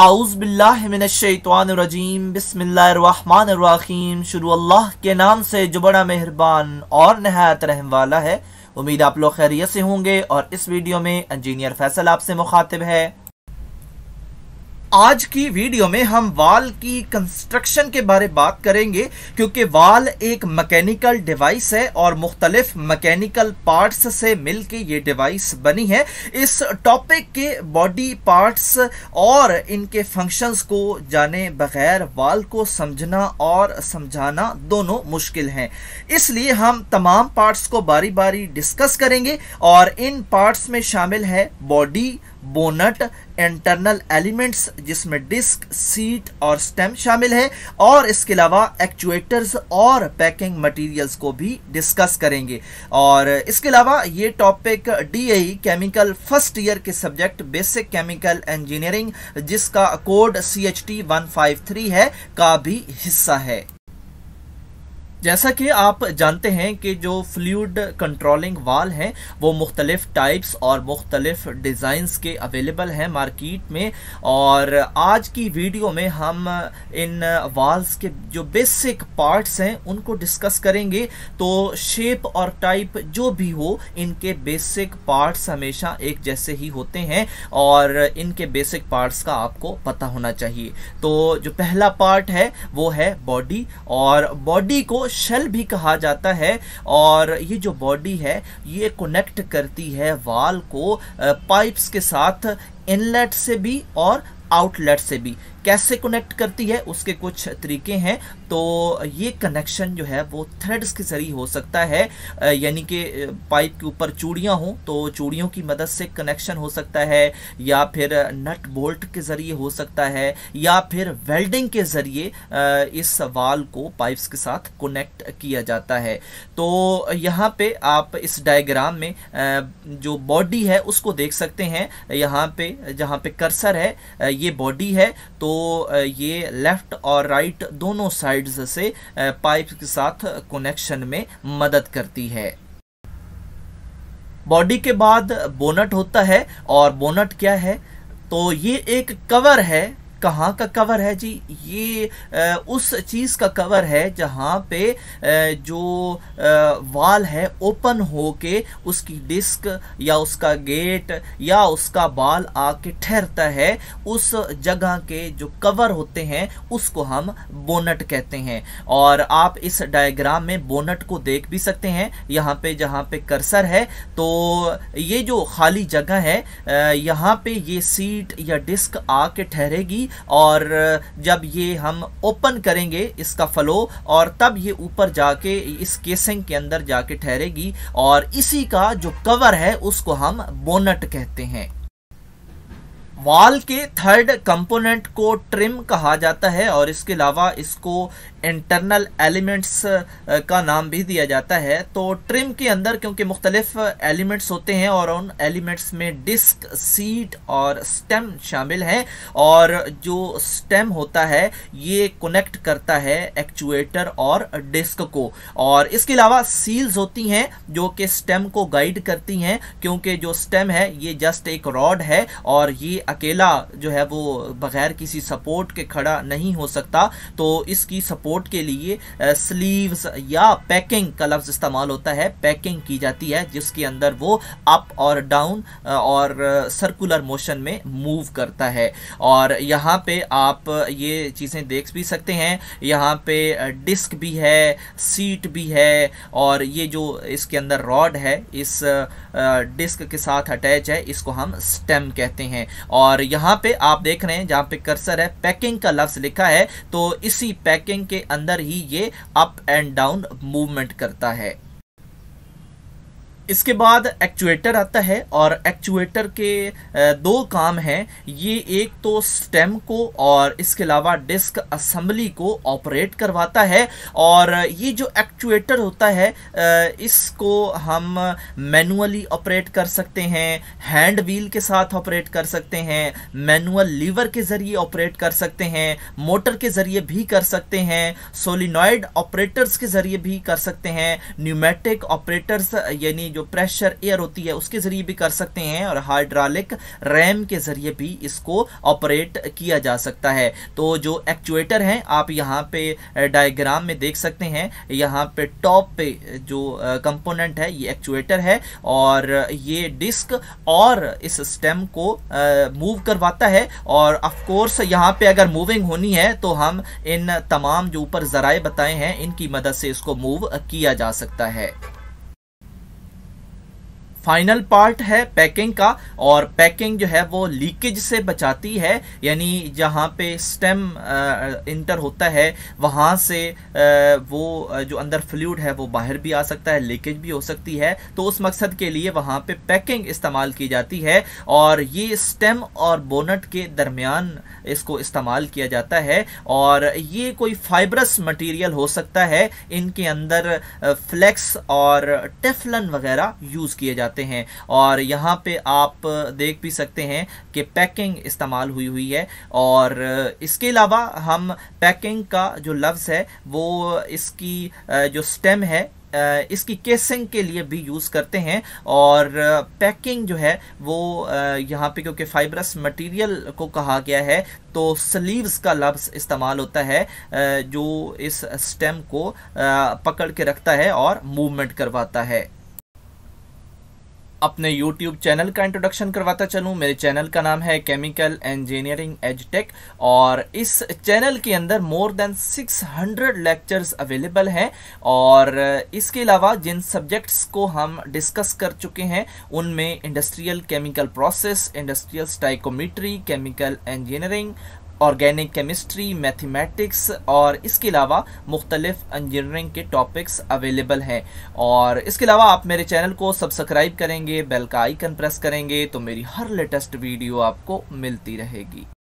आउज़बिल्लाहिमिनश्शैतानिर्रजीम बिस्मिल्लाहिर्रहमानिर्रहीम शुरू अल्लाह के नाम से जो बड़ा मेहरबान और नहायत रहम वाला है। उम्मीद आप लोग खैरियत से होंगे और इस वीडियो में इंजीनियर फैसल आपसे मुखातिब है। आज की वीडियो में हम वाल की कंस्ट्रक्शन के बारे बात करेंगे, क्योंकि वाल एक मैकेनिकल डिवाइस है और मुख्तलिफ़ मैकेनिकल पार्ट्स से मिलके ये डिवाइस बनी है। इस टॉपिक के बॉडी पार्ट्स और इनके फ़ंक्शंस को जाने बगैर वाल को समझना और समझाना दोनों मुश्किल हैं। इसलिए हम तमाम पार्ट्स को बारी बारी डिस्कस करेंगे और इन पार्ट्स में शामिल है बॉडी बोनट, इंटरनल एलिमेंट्स, जिसमें डिस्क, सीट और स्टेम शामिल है और इसके अलावा एक्चुएटर्स और पैकिंग मटेरियल्स को भी डिस्कस करेंगे। और इसके अलावा ये topic DAE chemical first year के सब्जेक्ट बेसिक केमिकल इंजीनियरिंग जिसका code C H T one five three है, का भी हिस्सा है। जैसा कि आप जानते हैं कि जो फ्लूड कंट्रोलिंग वाल हैं, वो मुख्तलिफ़ टाइप्स और मुख्तलिफ़ डिज़ाइंस के अवेलेबल हैं मार्केट में। और आज की वीडियो में हम इन वाल्स के जो बेसिक पार्ट्स हैं, उनको डिस्कस करेंगे। तो शेप और टाइप जो भी हो, इनके बेसिक पार्ट्स हमेशा एक जैसे ही होते हैं और इनके बेसिक पार्ट्स का आपको पता होना चाहिए। तो जो पहला पार्ट है, वो है बॉडी और बॉडी को शेल भी कहा जाता है और ये जो बॉडी है, ये कनेक्ट करती है वाल को पाइप्स के साथ इनलेट से भी और आउटलेट से भी। कैसे कनेक्ट करती है, उसके कुछ तरीके हैं। तो ये कनेक्शन जो है, वो थ्रेड्स के ज़रिए हो सकता है। यानी कि पाइप के ऊपर चूड़ियाँ हों तो चूड़ियों की मदद से कनेक्शन हो सकता है, या फिर नट बोल्ट के ज़रिए हो सकता है, या फिर वेल्डिंग के ज़रिए इस वाल को पाइप्स के साथ कनेक्ट किया जाता है। तो यहाँ पे आप इस डायग्राम में जो बॉडी है, उसको देख सकते हैं। यहाँ पे, जहाँ पे कर्सर है ये बॉडी है तो ये लेफ़्ट और राइट दोनों साइड्स से पाइप के साथ कनेक्शन में मदद करती है। बॉडी के बाद बोनट होता है और बोनट क्या है? तो ये एक कवर है। कहाँ का कवर है जी? ये उस चीज़ का कवर है जहाँ पे जो वाल है ओपन हो के उसकी डिस्क या उसका गेट या उसका बाल आके ठहरता है, उस जगह के जो कवर होते हैं उसको हम बोनट कहते हैं। और आप इस डायग्राम में बोनट को देख भी सकते हैं। यहाँ पे जहाँ पे कर्सर है तो ये जो खाली जगह है यहाँ पे ये सीट या डिस्क आके ठहरेगी। और जब ये हम ओपन करेंगे इसका फ्लो और तब ये ऊपर जाके, इस केसिंग के अंदर जाके ठहरेगी, और इसी का जो कवर है, उसको हम बोनट कहते हैं। वाल के थर्ड कंपोनेंट को ट्रिम कहा जाता है और इसके अलावा इसको इंटरनल एलिमेंट्स का नाम भी दिया जाता है। तो ट्रिम के अंदर क्योंकि मुख्तलिफ़ एलिमेंट्स होते हैं और उन एलिमेंट्स में डिस्क सीट और स्टेम शामिल हैं और जो स्टेम होता है, ये कनेक्ट करता है एक्चुएटर और डिस्क को। और इसके अलावा सील्स होती हैं जो कि स्टेम को गाइड करती हैं, क्योंकि जो स्टेम है, ये जस्ट एक रॉड है और ये अकेला जो है वो बगैर किसी सपोर्ट के खड़ा नहीं हो सकता तो इसकी सपोर्ट के लिए स्लीव्स या पैकिंग का लफ्ज़ इस्तेमाल होता है। पैकिंग की जाती है, जिसके अंदर वो अप और डाउन और सर्कुलर मोशन में मूव करता है। और यहाँ पे आप ये चीज़ें देख भी सकते हैं। यहाँ पे डिस्क भी है सीट भी है, और ये जो इसके अंदर रॉड है, इस डिस्क के साथ अटैच है, इसको हम स्टेम कहते हैं। और यहाँ पे आप देख रहे हैं जहाँ पे कर्सर है पैकिंग का लफ्ज़ लिखा है तो इसी पैकिंग के अंदर ही ये अप एंड डाउन मूवमेंट करता है। इसके बाद एक्चुएटर आता है और एक्चुएटर के दो काम हैं। ये एक तो स्टेम को और इसके अलावा डिस्क असम्बली को ऑपरेट करवाता है और ये जो एक्चुएटर होता है इसको हम मैनुअली ऑपरेट कर सकते हैं हैंड व्हील के साथ ऑपरेट कर सकते हैं मैनुअल लीवर के ज़रिए ऑपरेट कर सकते हैं मोटर के ज़रिए भी कर सकते हैं सोलिनॉइड ऑपरेटर्स के ज़रिए भी कर सकते हैं न्यूमेटिक ऑपरेटर्स यानी जो जो प्रेशर एयर होती है, उसके ज़रिए भी कर सकते हैं और हाइड्रोलिक रैम के ज़रिए भी इसको ऑपरेट किया जा सकता है। तो जो एक्चुएटर हैं, आप यहाँ पे डायग्राम में देख सकते हैं। यहाँ पे टॉप पे जो कंपोनेंट है, ये एक्चुएटर है और ये डिस्क और इस स्टेम को मूव करवाता है और ऑफ़ कोर्स यहाँ पे अगर मूविंग होनी है तो हम इन तमाम जो ऊपर जराए बताए हैं, इनकी मदद से इसको मूव किया जा सकता है। फाइनल पार्ट है पैकिंग का और पैकिंग जो है वो लीकेज से बचाती है यानी जहाँ पे स्टेम इंटर होता है वहाँ से आ, वो जो अंदर फ्लूड है वो बाहर भी आ सकता है लीकेज भी हो सकती है तो उस मकसद के लिए वहाँ पे पैकिंग इस्तेमाल की जाती है और ये स्टेम और बोनट के दरमियान इसको इस्तेमाल किया जाता है और ये कोई फाइब्रस मटेरियल हो सकता है इनके अंदर फ्लेक्स और टेफलन वगैरह यूज़ किए जाते जाते हैं। और यहाँ पे आप देख भी सकते हैं कि पैकिंग इस्तेमाल हुई हुई है। और इसके अलावा हम पैकिंग का जो लफ्ज़ है, वो इसकी जो स्टेम है इसकी केसिंग के लिए भी यूज़ करते हैं। और पैकिंग जो है, वो यहाँ पे क्योंकि फाइबरस मटेरियल को कहा गया है तो स्लीव्स का लफ्ज़ इस्तेमाल होता है जो इस स्टेम को पकड़ के रखता है और मूवमेंट करवाता है। अपने YouTube चैनल का इंट्रोडक्शन करवाता चलूँ। मेरे चैनल का नाम है केमिकल इंजीनियरिंग एजटेक और इस चैनल के अंदर मोर देन 600 लेक्चर्स अवेलेबल हैं और इसके अलावा जिन सब्जेक्ट्स को हम डिस्कस कर चुके हैं, उनमें industrial chemical process industrial stoichiometry chemical engineering organic chemistry, mathematics और इसके अलावा मुख्तलिफ़ इंजीनियरिंग के टॉपिक्स अवेलेबल हैं। और इसके अलावा आप मेरे चैनल को सब्सक्राइब करेंगे बेल का आइकन प्रेस करेंगे तो मेरी हर लेटेस्ट वीडियो आपको मिलती रहेगी।